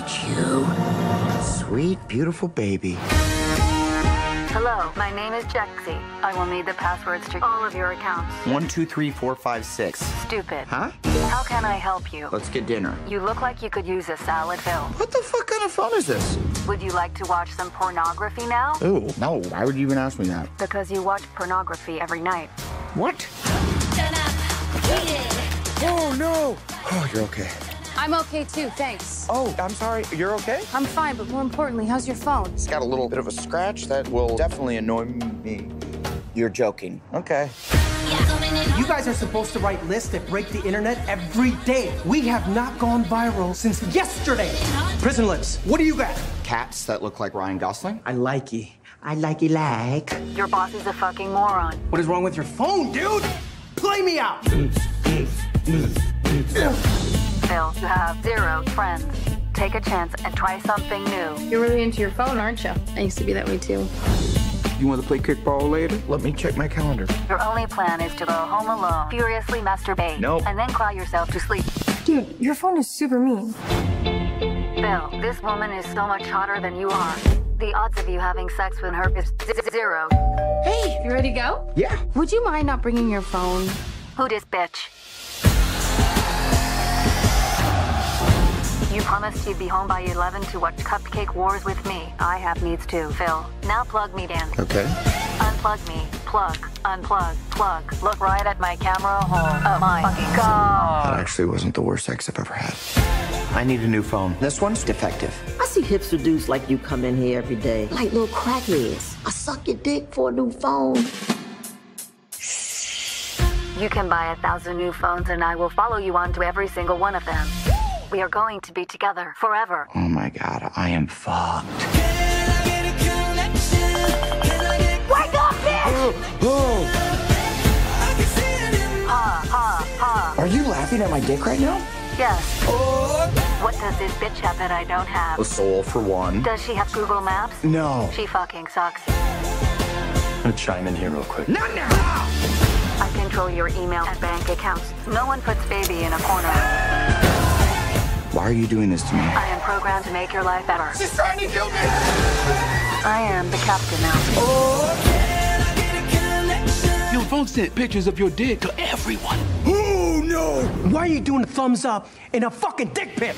at you. Sweet, beautiful baby. Hello, my name is Jexi. I will need the passwords to all of your accounts. One, two, three, four, five, six. Stupid. Huh? How can I help you? Let's get dinner. You look like you could use a salad fill. What the fuck kind of phone is this? Would you like to watch some pornography now? Ooh, no. Why would you even ask me that? Because you watch pornography every night. What? Shut up. Oh, no. Oh, you're okay. I'm okay too, thanks. Oh, I'm sorry. You're okay? I'm fine, but more importantly, how's your phone? It's got a little bit of a scratch that will definitely annoy me. You're joking. Okay. You guys are supposed to write lists that break the internet every day. We have not gone viral since yesterday. Prison lips. What do you got? Cats that look like Ryan Gosling? I like you. I like you like. Your boss is a fucking moron. What is wrong with your phone, dude? Play me out. Friends. Take a chance and try something new. You're really into your phone, aren't you? I used to be that way too. You want to play kickball later? Let me check my calendar. Your only plan is to go home alone, furiously masturbate, Nope. and then cry yourself to sleep. Dude, your phone is super mean. Phil, this woman is so much hotter than you are. The odds of you having sex with her is z- zero. Hey, you ready to go? Yeah. Would you mind not bringing your phone? Who dis bitch? You promised you'd be home by 11 to watch Cupcake Wars with me. I have needs too, Phil. Now plug me, Dan. Okay. Unplug me. Plug. Unplug. Plug. Look right at my camera hole. Oh my fucking god. That actually wasn't the worst sex I've ever had. I need a new phone. This one's defective. I see hipster dudes like you come in here every day, like little crackheads. I suck your dick for a new phone. You can buy a thousand new phones and I will follow you onto every single one of them. We are going to be together forever. Oh my god, I am fucked. Wake up, bitch! Ha, ha, ha. Are you laughing at my dick right now? Yes. What does this bitch have that I don't have? A soul for one. Does she have Google Maps? No. She fucking sucks. I'm gonna chime in here real quick. No, no! I control your email and bank accounts. No one puts baby in a corner. Why are you doing this to me? I am programmed to make your life better. She's trying to kill me! I am the captain now. Oh. Your phone sent pictures of your dick to everyone. Oh no! Why are you doing a thumbs up in a fucking dick pic?